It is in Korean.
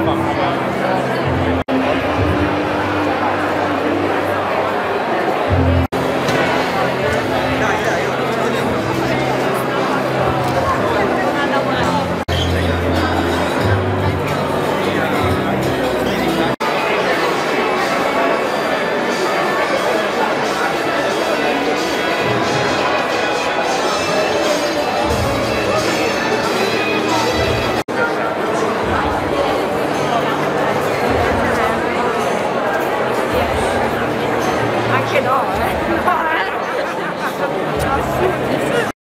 한번 가봐 Ha